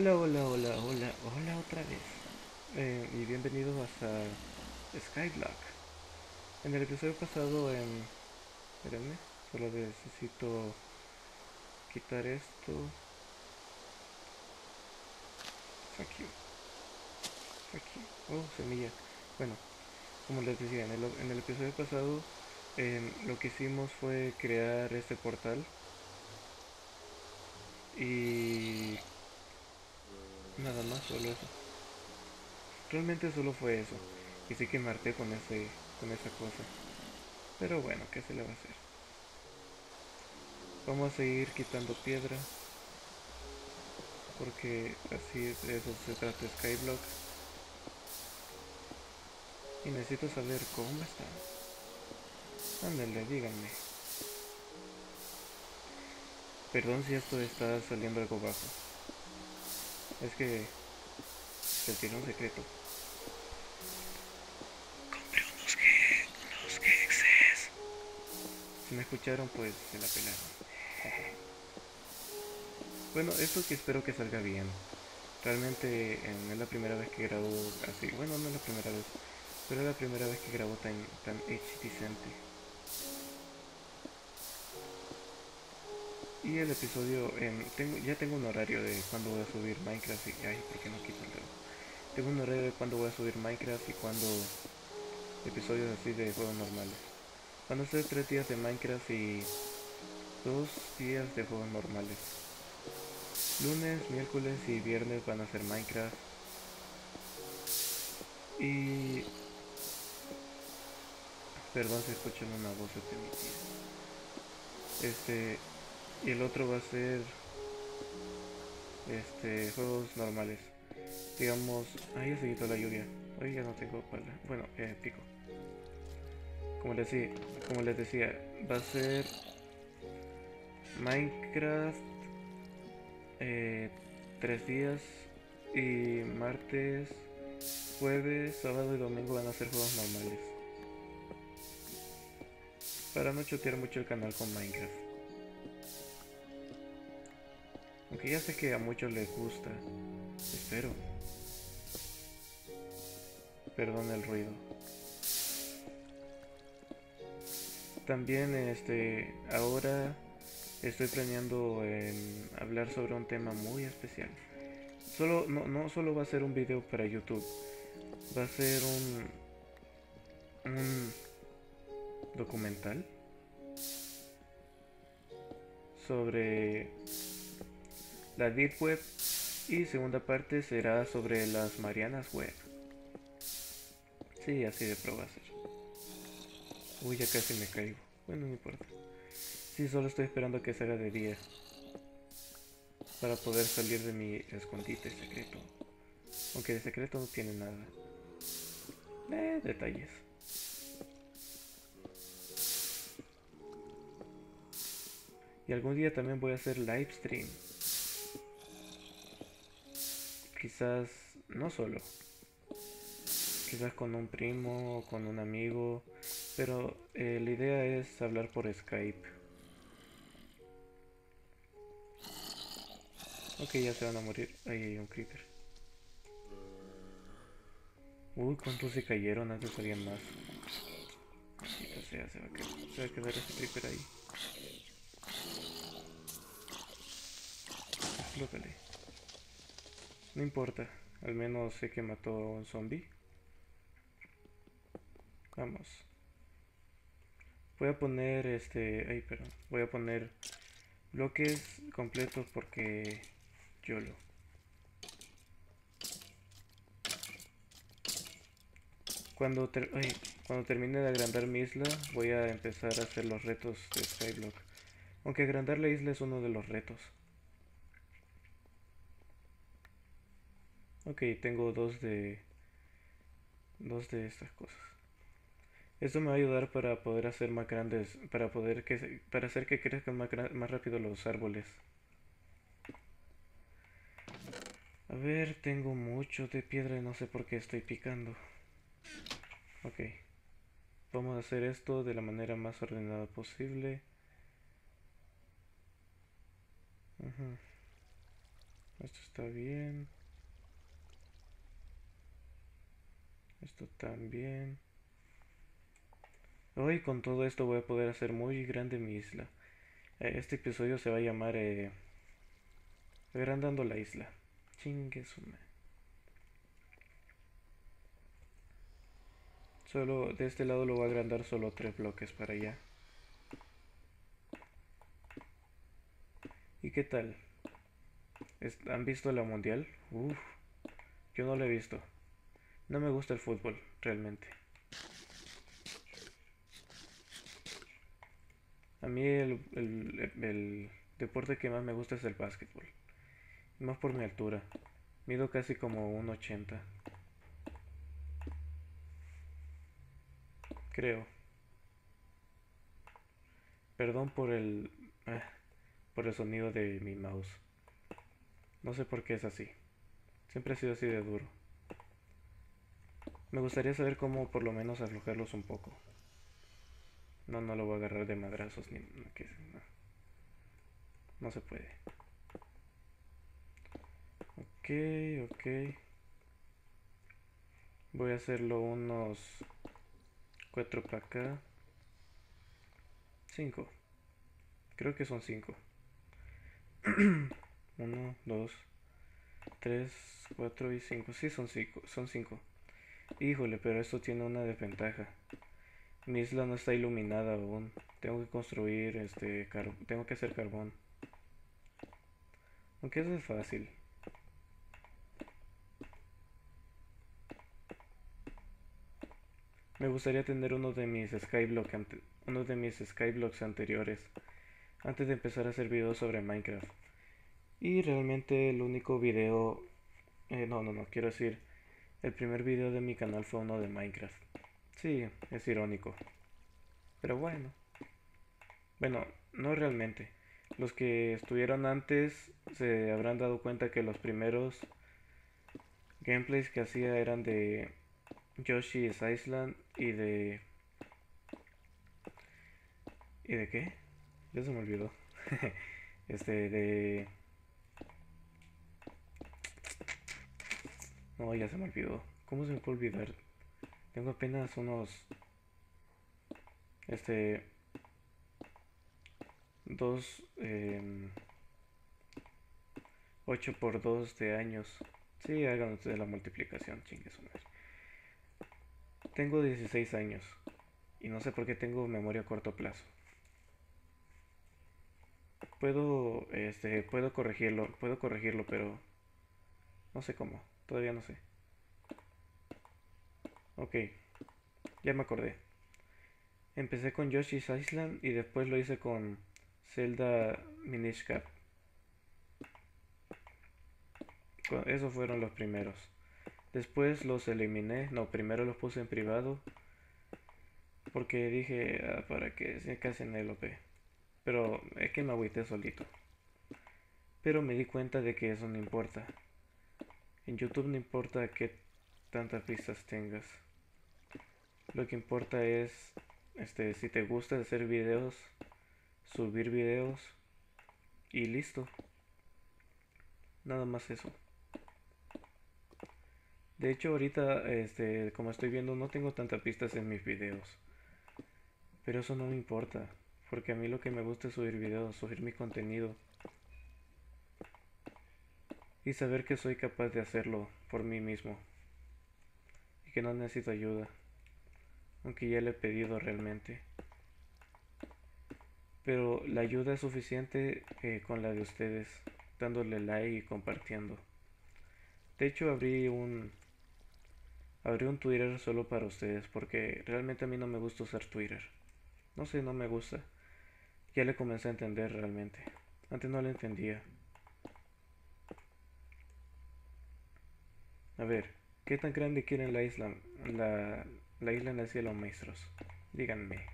Hola, hola, hola, hola, hola otra vez. Eh, y bienvenidos hasta Skyblock. En el episodio pasado, en... Espérenme, solo necesito quitar esto. Fuck you. Fuck you. Oh, semilla. Bueno, como les decía, en el, en el episodio pasado em, lo que hicimos fue crear este portal. Y Nada más, solo eso. Realmente solo fue eso. Y sí que me con, ese, con esa cosa. Pero bueno, ¿qué se le va a hacer? Vamos a seguir quitando piedra. Porque así de eso se trata Skyblock. Y necesito saber cómo está. Ándale, díganme. Perdón si esto está saliendo algo bajo. Es que se tiene un secreto. Compré unos que, unos que Si me escucharon, pues se la pelaron. bueno, esto que espero que salga bien. Realmente no es la primera vez que grabo así. Bueno, no es la primera vez. Pero es la primera vez que grabo tan, tan decente. Y el episodio, tengo, ya tengo un horario de cuándo voy a subir Minecraft y, ay, ¿por qué no quito el? Tengo un horario de cuándo voy a subir Minecraft y cuándo episodios así de juegos normales. Van a ser tres días de Minecraft y dos días de juegos normales. Lunes, miércoles y viernes van a ser Minecraft. Y... Perdón si escuchan una voz de mi tía. Este, y el otro va a ser este juegos normales. Digamos ahí se quitó la lluvia. Hoy ya no tengo pala. Bueno eh, pico como les decía como les decía va a ser Minecraft eh, tres días y martes jueves sábado y domingo van a ser juegos normales. Para no chotear mucho el canal con Minecraft aunque ya sé que a muchos les gusta. Espero. Perdón el ruido. También este ahora estoy planeando hablar sobre un tema muy especial. Solo no, no solo va a ser un video para YouTube. Va a ser un un documental sobre la Deep Web y segunda parte será sobre las Marianas Web. Sí, así de prueba ser. Uy, ya casi me caigo. Bueno, no importa. Sí, solo estoy esperando a que se haga de día. Para poder salir de mi escondite secreto. Aunque de secreto no tiene nada. Eh, detalles. Y algún día también voy a hacer live stream quizás no solo, quizás con un primo o con un amigo, pero eh, la idea es hablar por Skype. Ok, ya se van a morir. Ahí hay un creeper. Uy, cuántos se cayeron, antes habían más. Sea, se, va a quedar, se ese creeper ahí. Explótale. No importa, al menos sé que mató a un zombie. Vamos. Voy a poner este... Ay, perdón. Voy a poner bloques completos porque yo lo... Cuando, cuando termine de agrandar mi isla, voy a empezar a hacer los retos de Skyblock. Aunque agrandar la isla es uno de los retos. Ok, tengo dos de dos de estas cosas. Esto me va a ayudar para poder hacer más grandes, para poder que para hacer que crezcan más, más rápido los árboles. A ver, tengo mucho de piedra y no sé por qué estoy picando. Ok. Vamos a hacer esto de la manera más ordenada posible. Esto está bien. Esto también. Hoy con todo esto voy a poder hacer muy grande mi isla. Eh, este episodio se va a llamar eh, Agrandando la isla. Chingue Solo de este lado lo voy a agrandar solo tres bloques para allá. ¿Y qué tal? ¿Han visto la mundial? Uf, yo no la he visto. No me gusta el fútbol, realmente. A mí el, deporte que más me gusta es el básquetbol. Más por mi altura. Mido casi como un 80. Creo. Perdón por el... Ah, por el sonido de mi mouse. No sé por qué es así. Siempre ha sido así de duro. Me gustaría saber cómo por lo menos aflojarlos un poco. No, no lo voy a agarrar de madrazos ni... No, no se puede. Ok, ok. Voy a hacerlo unos... Cuatro para acá. Cinco. Creo que son cinco. 1, 2, 3, 4 y 5. Sí, son 5. Son 5. Híjole, pero esto tiene una desventaja. Mi isla no está iluminada aún. Tengo que construir este tengo que hacer carbón. Aunque eso es fácil. Me gustaría tener uno de mis skyblock uno de mis skyblocks anteriores antes de empezar a hacer videos sobre Minecraft. Y realmente el único video... Eh, no, no, no, quiero decir... El primer video de mi canal fue uno de Minecraft. Sí, es irónico. Pero bueno. Bueno, no realmente. Los que estuvieron antes se habrán dado cuenta que los primeros gameplays que hacía eran de Yoshi's Island y de... ¿Y de qué? Ya se me olvidó. este, de... No, ya se me olvidó. ¿Cómo se me puede olvidar? Tengo apenas unos... Este... Dos... Eh, 8 por 2 de años. Sí, hagan ustedes la multiplicación, chingue su Tengo 16 años. Y no sé por qué tengo memoria a corto plazo. Puedo, este, puedo corregirlo, puedo corregirlo, pero no sé cómo, todavía no sé. Ok, ya me acordé. Empecé con Yoshi's Island y después lo hice con Zelda Minish Cap. Esos fueron los primeros. Después los eliminé. No, primero los puse en privado. Porque dije, ah, para que se casi en el OP. Pero es que me agüité solito. Pero me di cuenta de que eso no importa. En YouTube no importa que tantas vistas tengas. Lo que importa es este si te gusta hacer videos, subir videos y listo. Nada más eso. De hecho ahorita este como estoy viendo no tengo tantas pistas en mis videos. Pero eso no me importa. Porque a mí lo que me gusta es subir videos, subir mi contenido. Y saber que soy capaz de hacerlo por mí mismo. Y que no necesito ayuda. Aunque ya le he pedido realmente. Pero la ayuda es suficiente eh, con la de ustedes. Dándole like y compartiendo. De hecho abrí un... Abrí un Twitter solo para ustedes. Porque realmente a mí no me gusta usar Twitter. No sé, no me gusta. Ya le comencé a entender realmente. Antes no le entendía. A ver, ¿qué tan grande quieren la isla? La, la isla en el cielo, maestros. Díganme.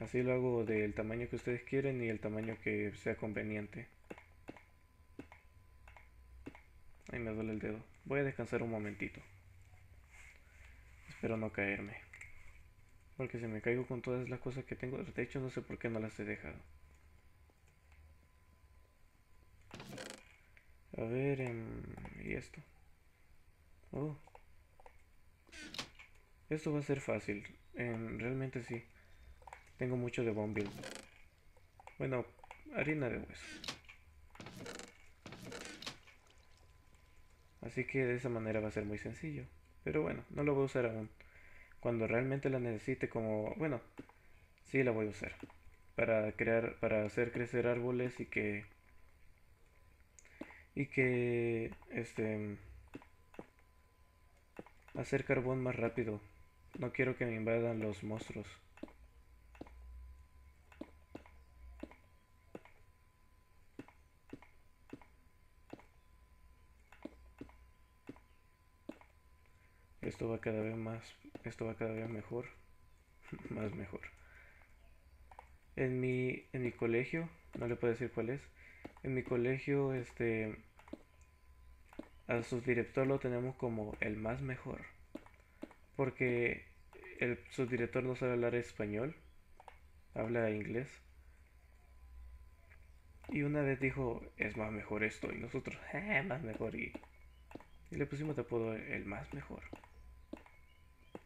Así lo hago del tamaño que ustedes quieren y el tamaño que sea conveniente. Ay, me duele el dedo. Voy a descansar un momentito. Espero no caerme. Porque se me caigo con todas las cosas que tengo. De hecho, no sé por qué no las he dejado. A ver, em, y esto. Oh. Esto va a ser fácil. Em, realmente sí. Tengo mucho de bombil. Bueno, harina de hueso. Así que de esa manera va a ser muy sencillo. Pero bueno, no lo voy a usar aún. Cuando realmente la necesite como... Bueno, sí la voy a usar. Para crear, para hacer crecer árboles y que... Y que... Este... Hacer carbón más rápido. No quiero que me invadan los monstruos. Esto va cada vez más, esto va cada vez mejor, más mejor. En mi, en mi colegio, no le puedo decir cuál es, en mi colegio, este, a subdirector lo tenemos como el más mejor, porque el subdirector no sabe hablar español, habla inglés. Y una vez dijo, es más mejor esto, y nosotros, eh, más mejor, y, y le pusimos de apodo el más mejor.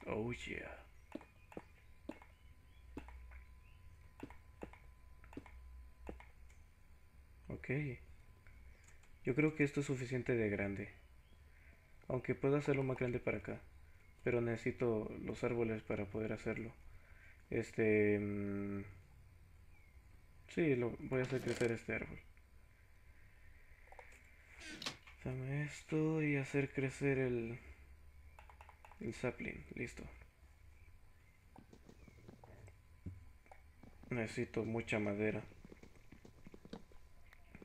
Oh yeah. Ok. Yo creo que esto es suficiente de grande. Aunque puedo hacerlo más grande para acá. Pero necesito los árboles para poder hacerlo. Este... Mm, sí, lo, voy a hacer crecer este árbol. Dame esto y hacer crecer el... El sapling, listo. Necesito mucha madera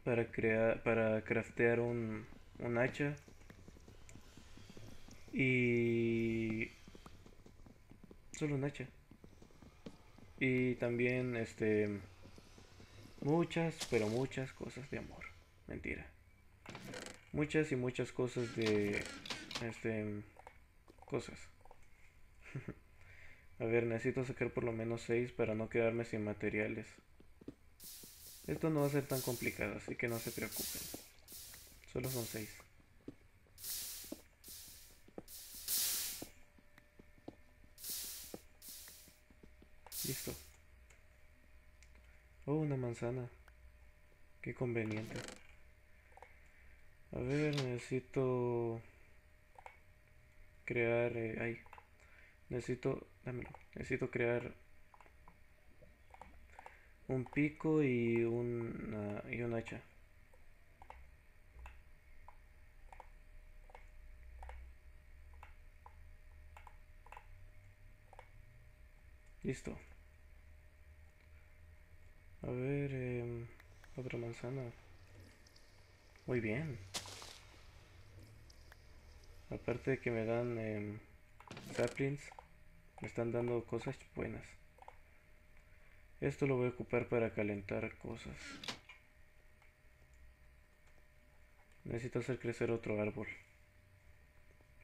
para crear, para craftear un, un hacha y solo un hacha y también este muchas pero muchas cosas de amor mentira muchas y muchas cosas de este cosas. A ver, necesito sacar por lo menos 6 para no quedarme sin materiales. Esto no va a ser tan complicado, así que no se preocupen. Solo son 6. Listo. Oh, una manzana. Qué conveniente. A ver, necesito crear eh, ahí necesito dámelo necesito crear un pico y un y un hacha. Listo. A ver eh, otra manzana. Muy bien. Aparte de que me dan eh, saplings, me están dando cosas buenas. Esto lo voy a ocupar para calentar cosas. Necesito hacer crecer otro árbol.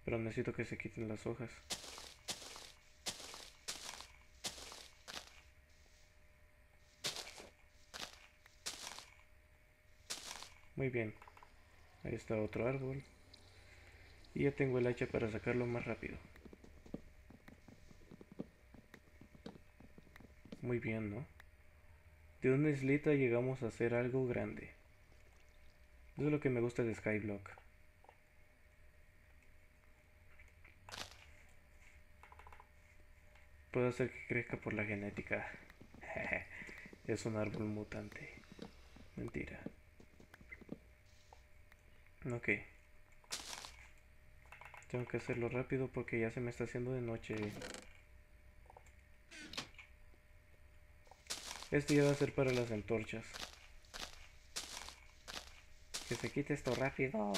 Pero necesito que se quiten las hojas. Muy bien. Ahí está otro árbol. Y ya tengo el hacha para sacarlo más rápido. Muy bien, ¿no? De una islita llegamos a hacer algo grande. Eso es lo que me gusta de Skyblock. Puedo hacer que crezca por la genética. es un árbol mutante. Mentira. Ok. Tengo que hacerlo rápido porque ya se me está haciendo de noche. Este ya va a ser para las antorchas. Que se quite esto rápido.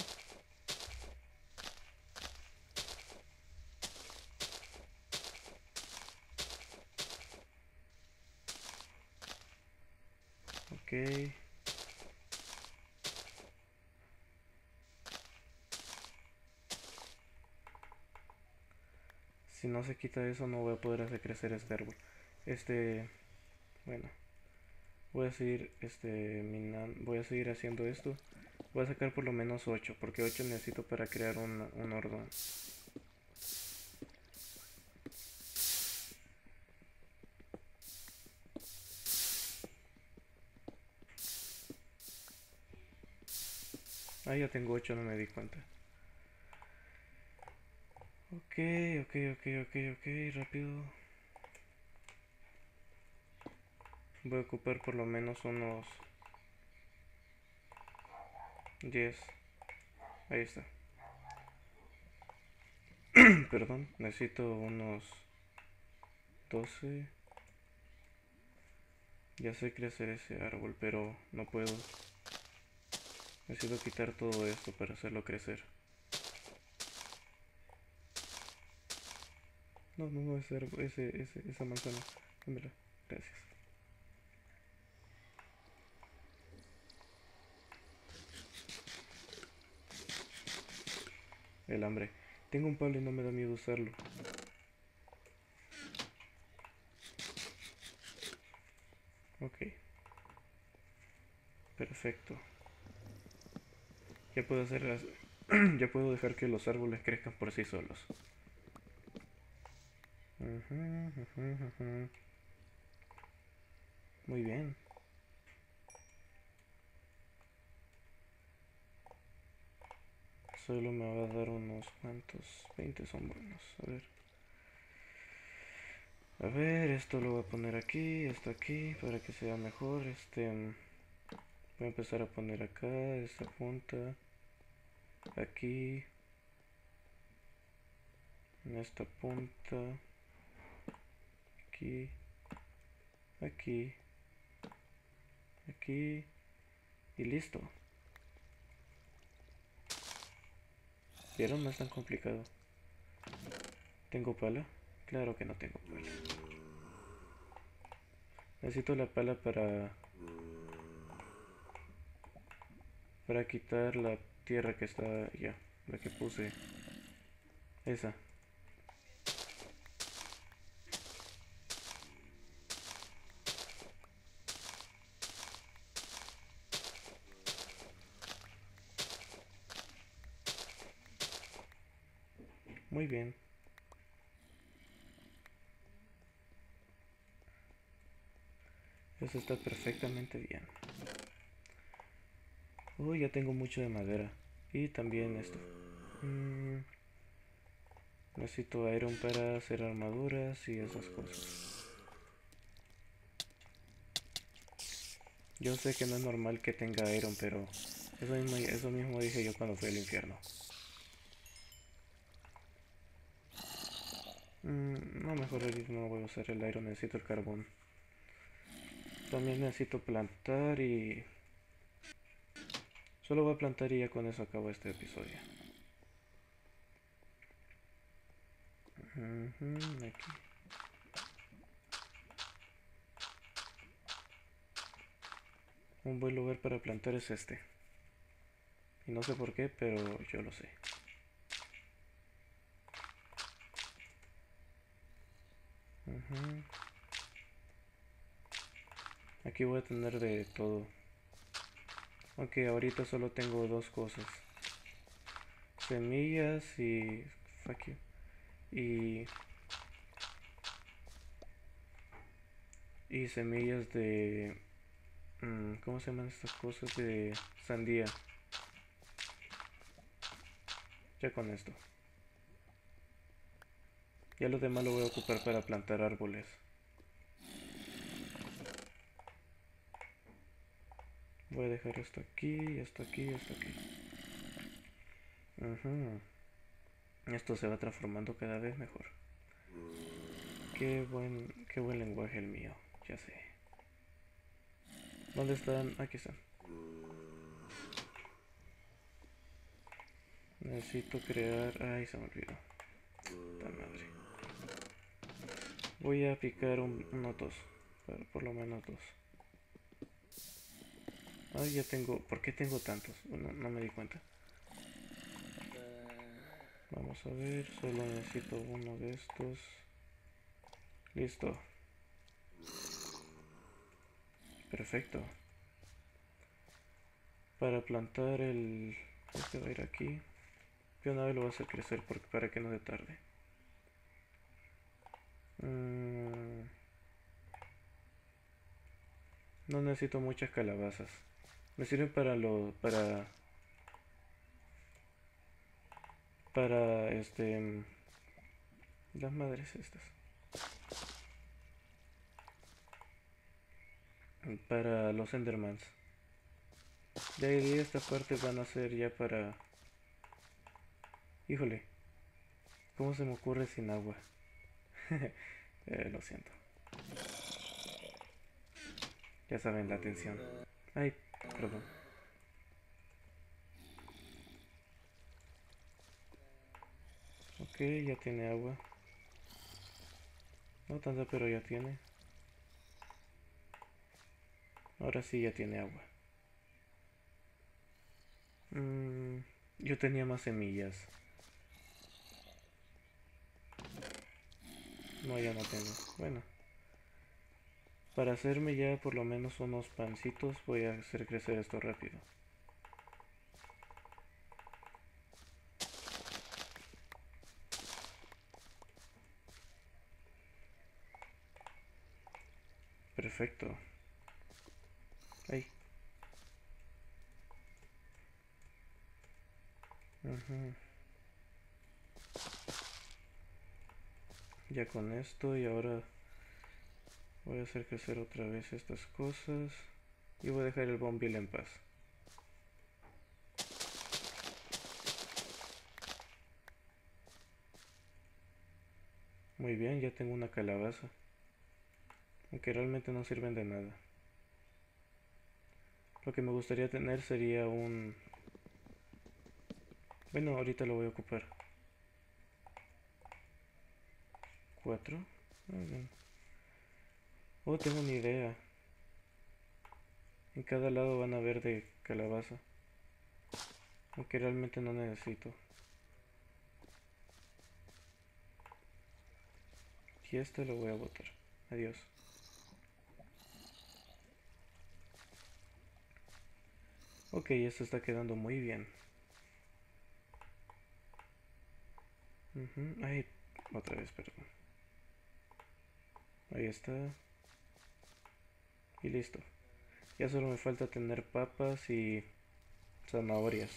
Ok. si no se quita eso no voy a poder hacer crecer este árbol. Este, bueno, voy a seguir, este, voy a seguir haciendo esto Voy a sacar por lo menos 8, porque 8 necesito para crear un, un orden. Ah, ya tengo 8, no me di cuenta. Ok, ok, ok, ok, ok, rápido. Voy a ocupar por lo menos unos 10. Ahí está. Perdón, necesito unos 12. Ya sé crecer ese árbol, pero no puedo. Necesito quitar todo esto para hacerlo crecer. No, no, no, ese, ese, esa manzana. Dámela. Gracias. El hambre. Tengo un palo y no me da miedo usarlo. Ok. Perfecto. Ya puedo hacer las... ya puedo dejar que los árboles crezcan por sí solos. Muy bien. Solo me va a dar unos cuantos. 20 son buenos. A ver. A ver, esto lo voy a poner aquí, esto aquí, para que sea mejor. Este... Voy a empezar a poner acá, esta punta. Aquí. En esta punta. Aquí. Aquí. Aquí. Y listo. ¿Vieron? No es tan complicado. ¿Tengo pala? Claro que no tengo pala. Necesito la pala para... Para quitar la tierra que está ya. La que puse. Esa. Bien. Eso está perfectamente bien. Uy, ya tengo mucho de madera. Y también esto. Mm, necesito iron para hacer armaduras y esas cosas. Yo sé que no es normal que tenga iron, pero eso mismo, eso mismo dije yo cuando fui al infierno. Mm, no, mejor no voy a usar el iron, necesito el carbón. También necesito plantar y... Solo voy a plantar y ya con eso acabo este episodio. aquí. Un buen lugar para plantar es este. Y no sé por qué, pero yo lo sé. Aquí voy a tener de todo. Aunque ahorita solo tengo dos cosas. Semillas y... Fuck you. Y... Y semillas de... Mm, ¿Cómo se llaman estas cosas? De sandía. Ya con esto. Ya lo demás lo voy a ocupar para plantar árboles. Voy a dejar esto aquí, esto aquí, esto aquí. Esto se va transformando cada vez mejor. Qué buen, qué buen lenguaje el mío, ya sé. ¿Dónde están? Aquí están. Necesito crear... Ay, se me olvidó. madre. Voy a picar un, uno dos. Por lo menos dos. Ay, ya tengo... ¿Por qué tengo tantos? No me di cuenta. Vamos a ver, solo necesito uno de estos. Listo. Perfecto. Para plantar el... Este va a ir aquí. Yo una vez lo voy a hacer crecer porque, para que no se tarde. Mm. No necesito muchas calabazas. Me sirven para lo... para... Para este... Las madres estas. Para los Endermans. De ahí esta parte van a ser ya para... Híjole. ¿Cómo se me ocurre sin agua? eh, lo siento. Ya saben la atención. Ay, perdón. Ok, ya tiene agua. No tanto, pero ya tiene. Ahora sí ya tiene agua. Mm, yo tenía más semillas. No, ya no tengo. Bueno. Para hacerme ya por lo menos unos pancitos voy a hacer crecer esto rápido. Perfecto. Ahí. Ya con esto y ahora voy a hacer crecer otra vez estas cosas y voy a dejar el bombil en paz. Muy bien, ya tengo una calabaza. Aunque realmente no sirven de nada. Lo que me gustaría tener sería un... Bueno, ahorita lo voy a ocupar. Cuatro. Oh, tengo una idea. En cada lado van a ver de calabaza. Aunque realmente no necesito. Y este lo voy a botar. Adiós. Ok, esto está quedando muy bien. Ay, otra vez, perdón. Ahí está. Y listo. Ya solo me falta tener papas y zanahorias.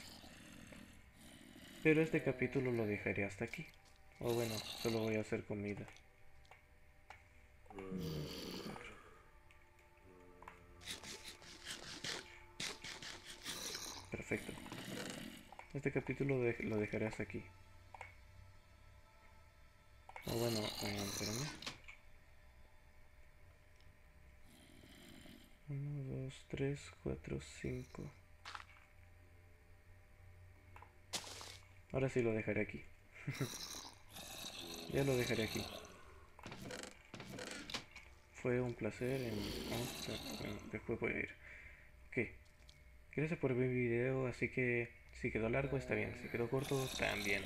Pero este capítulo lo dejaré hasta aquí. O bueno, solo voy a hacer comida. Perfecto. Este capítulo lo dejaré hasta aquí. O bueno, eh. 1, 2, 3, 4, 5. Ahora sí lo dejaré aquí. ya lo dejaré aquí. Fue un placer. En... después voy a ir. Ok. Gracias por ver mi video. Así que si quedó largo está bien. Si quedó corto también.